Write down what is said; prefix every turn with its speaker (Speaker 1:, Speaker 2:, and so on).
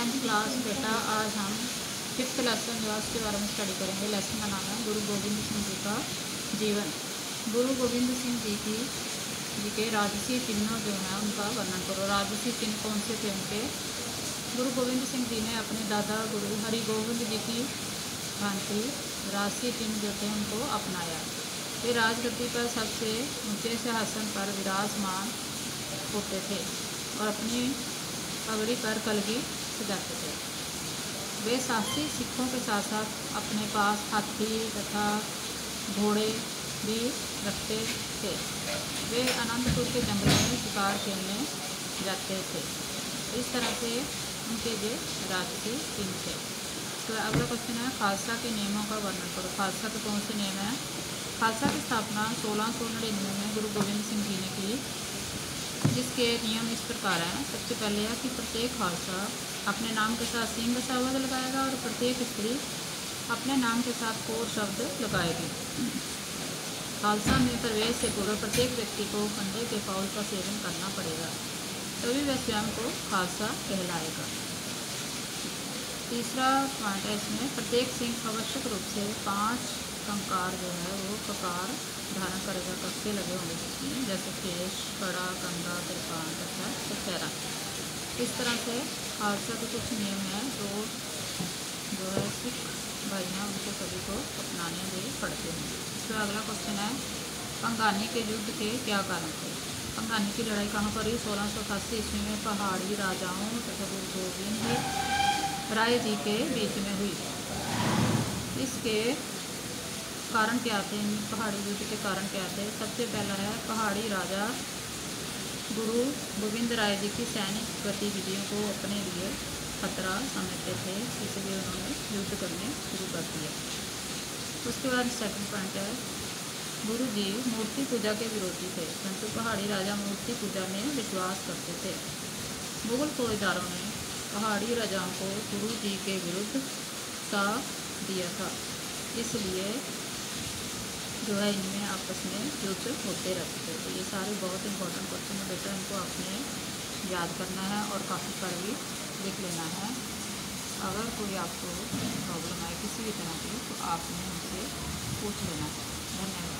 Speaker 1: Tenth class बेटा, आज हम फिफ्थ लेसन है उसके बारे में स्टडी करेंगे। लेसन का नाम है गुरु गोविंद सिंह जी का जीवन। गुरु गोविंद सिंह जी की, जी के राजसी चिन्हों जो हैं, उनका वर्णन करो। राजसी चिन्ह कौन से थे उनके? गुरु गोविंद सिंह जी ने अपने दादा गुरु हरि गोविंद जी की भांति राजसी चिन्ह जो थे उनको अपनाया। वे राजगति पर सबसे ऊँचे सिंहासन पर विराजमान होते थे और अपनी पगड़ी पर कलगी सजाते थे। वे साहसी सिखों के साथ साथ अपने पास हाथी तथा घोड़े भी रखते थे। वे अनंतपुर के जंगलों में शिकार खेलने जाते थे। इस तरह से उनके ये राजसी चिन्ह थे। तो अगला क्वेश्चन है, खालसा के नियमों का वर्णन करो। खालसा के कौन से नियम हैं? खालसा की स्थापना सोलह सौ नड़िन्नवे में गुरु गोविंद सिंह जी ने की। जिसके नियम इस प्रकार हैं। सबसे पहले है कि प्रत्येक खालसा अपने नाम के साथ सिंह शब्द लगाएगा और प्रत्येक स्त्री अपने नाम के साथ कोर शब्द लगाएगी। खालसा में प्रवेश से पूर्व प्रत्येक व्यक्ति को कंडे के फौल का सेवन करना पड़ेगा। तभी वह स्वयं को खालसा कहलाएगा। तीसरा पॉइंट है इसमें प्रत्येक सिंह आवश्यक रूप से पाँच कंकार जो है, वो ककार धारण करेगा, कक्के लगे होंगे जिसमें, जैसे केश, कड़ा, कंधा तिरपान तथा चेहरा इस तरह से खालसा के कुछ नियम हैं जो जो है सिख हैं उनको सभी को अपनाने भी पड़ते हैं। इसका अगला क्वेश्चन है, पंगानी के युद्ध के क्या कारण थे? पंगानी की लड़ाई कहाँ पर हुई? सोलह सौ अठासी ईस्वी में पहाड़ी राजाओं तथा गुरु गोविंद राय जी के बीच में हुई। इसके कारण क्या थे? पहाड़ी युद्ध के कारण क्या थे? सबसे पहला है पहाड़ी राजा गुरु गोविंद राय जी की सैनिक गतिविधियों को अपने लिए खतरा समझते थे, इसलिए उन्होंने युद्ध करने शुरू कर दिया। उसके बाद सेकंड पॉइंट है, गुरु जी मूर्ति पूजा के विरोधी थे, परंतु पहाड़ी राजा मूर्ति पूजा में विश्वास करते थे। मुगल फौजदारों ने पहाड़ी राजाओं को गुरु जी के विरुद्ध साथ दिया था, इसलिए जो है इनमें आपस में युद्ध होते रहते थे तो ये सारे बहुत इंपॉर्टेंट क्वेश्चन है। बेटा इनको आपने याद करना है और काफ़ी पर भी लिख लेना है। अगर कोई आपको प्रॉब्लम आए किसी भी तरह की तो आपने उनसे पूछ लेना। है धन्यवाद।